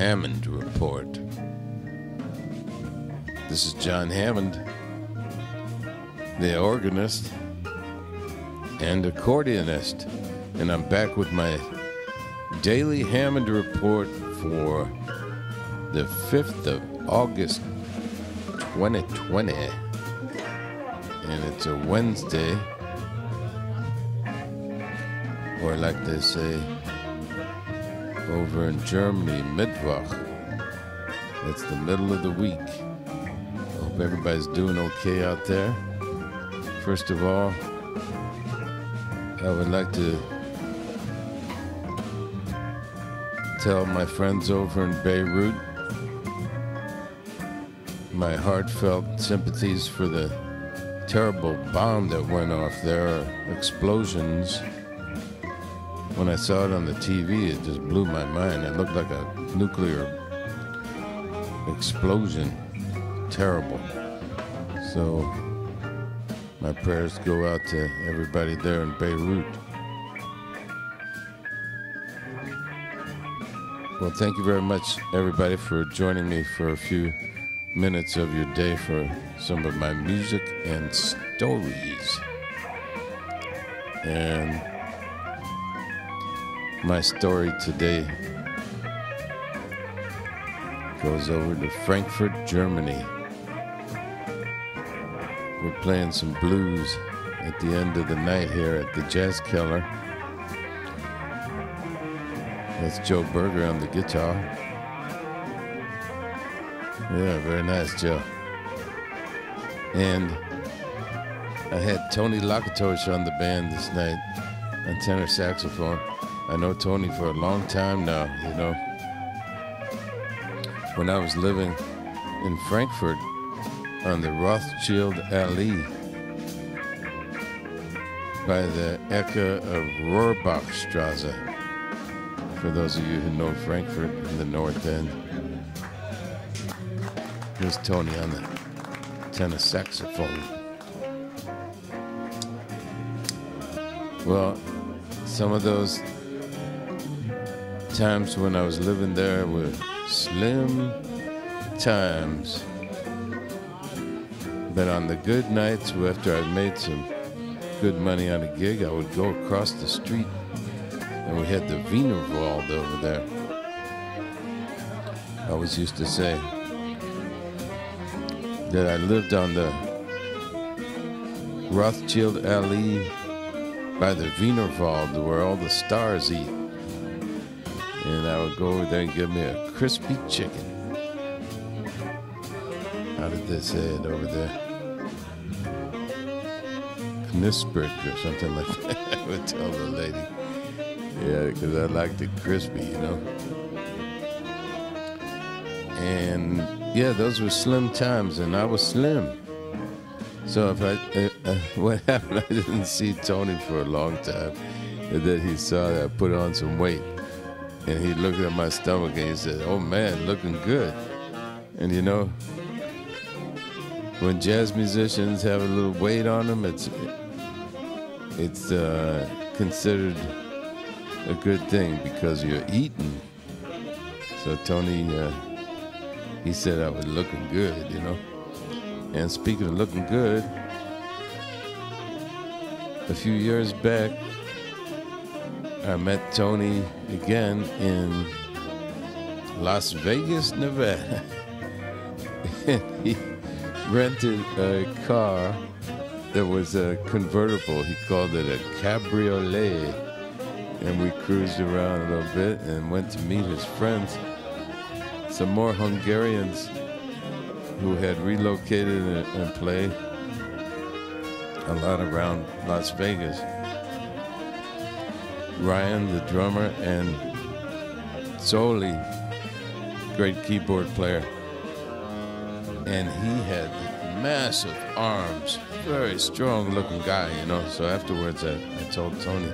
Hammond Report. This is Jon Hammond, the organist and accordionist, and I'm back with my daily Hammond Report for the 5th of August 2020. And it's a Wednesday, or like they say over in Germany, Mittwoch. It's the middle of the week. I hope everybody's doing okay out there. First of all, I would like to tell my friends over in Beirut my heartfelt sympathies for the terrible bomb that went off there, explosions. When I saw it on the TV, it just blew my mind. It looked like a nuclear explosion. Terrible. So, my prayers go out to everybody there in Beirut. Well, thank you very much, everybody, for joining me for a few minutes of your day for some of my music and stories. And my story today goes over to Frankfurt, Germany. We're playing some blues at the end of the night here at the Jazz Keller. That's Joe Berger on the guitar. Yeah, very nice, Joe. And I had Tony Lakatos on the band this night on tenor saxophone. I know Tony for a long time now, you know. When I was living in Frankfurt on the Rothschild Alley by the Ecke of Rohrbachstrasse, for those of you who know Frankfurt in the North End. Here's Tony on the tenor saxophone. Well, some of those times when I was living there were slim times. But on the good nights, after I'd made some good money on a gig, I would go across the street and we had the Wienerwald over there. I always used to say that I lived on the Rothschild Alley by the Wienerwald where all the stars eat. And I would go over there and give me a crispy chicken. How did say it over there? Knispert or something like that. I would tell the lady. Yeah, because I liked it crispy, you know. And yeah, those were slim times, and I was slim. So if I, uh, uh, what happened, I didn't see Tony for a long time, and then he saw that I put on some weight, and he looked at my stomach and he said, "Oh man, looking good." And you know, when jazz musicians have a little weight on them, it's it's uh, considered a good thing because you're eating. So Tony, uh, he said I was looking good, you know. And speaking of looking good, a few years back, I met Tony again in Las Vegas, Nevada. and he rented a car that was a convertible. He called it a cabriolet. And we cruised around a little bit and went to meet his friends. Some more Hungarians who had relocated and, played a lot around Las Vegas. Ryan, the drummer, and Zoli, great keyboard player. And he had massive arms, very strong looking guy, you know. So afterwards, I, I told Tony,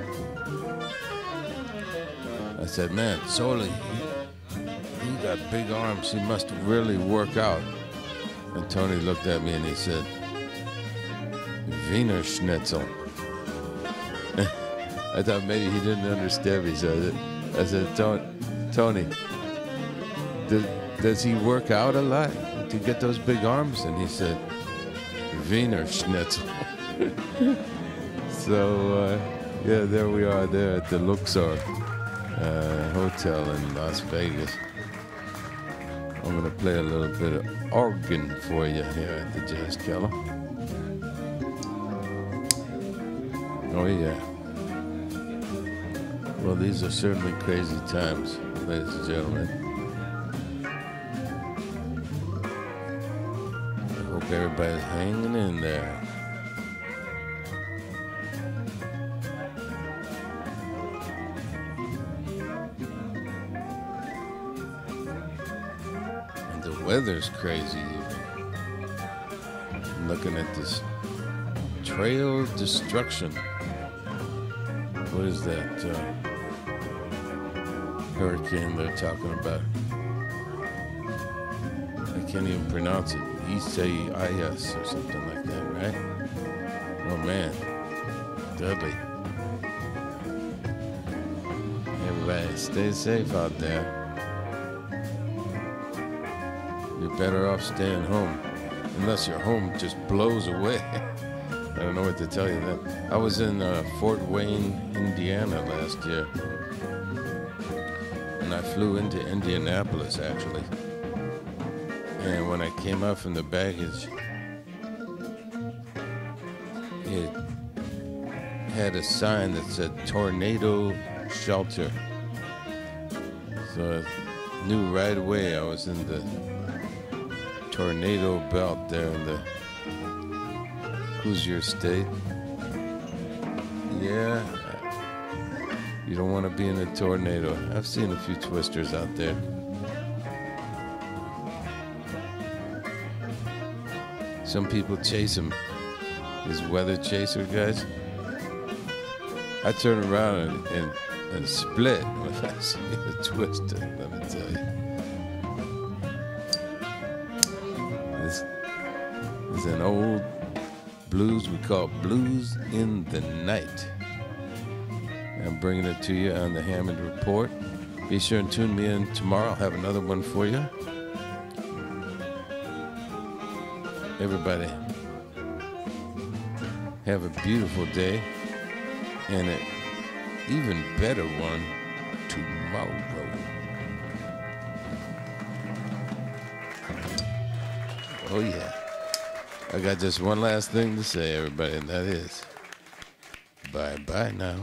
I said, man, Zoli, he, he got big arms. He must really work out. And Tony looked at me and he said, Wiener Schnitzel. I thought maybe he didn't understand me, so I said, Tony, does, does he work out a lot to get those big arms? And he said, Wiener Schnitzel. so, uh, yeah, there we are there at the Luxor uh, Hotel in Las Vegas. I'm going to play a little bit of organ for you here at the Jazz Keller. Oh, yeah. Well, these are certainly crazy times, ladies and gentlemen. I hope everybody's hanging in there. And the weather's crazy. I'm looking at this trail of destruction. What is that uh, hurricane they're talking about? I can't even pronounce it. Isaias or something like that, right? Oh man, deadly. Everybody, stay safe out there. You're better off staying home, unless your home just blows away. I don't know what to tell you. That I was in uh, Fort Wayne, Indiana last year, I flew into Indianapolis actually. And when I came out from the baggage, it had a sign that said tornado shelter. So I knew right away I was in the tornado belt there in the Hoosier State. Yeah, you don't want to be in a tornado. I've seen a few twisters out there. Some people chase them. These weather chaser guys. I turn around and, and, and split when I see a twister, let me tell you. This is an old blues we call Blues in the Night. I'm bringing it to you on the Hammond Report. Be sure and tune me in tomorrow. I'll have another one for you. Everybody, have a beautiful day and an even better one tomorrow. Oh, yeah. I got just one last thing to say, everybody, and that is bye bye now.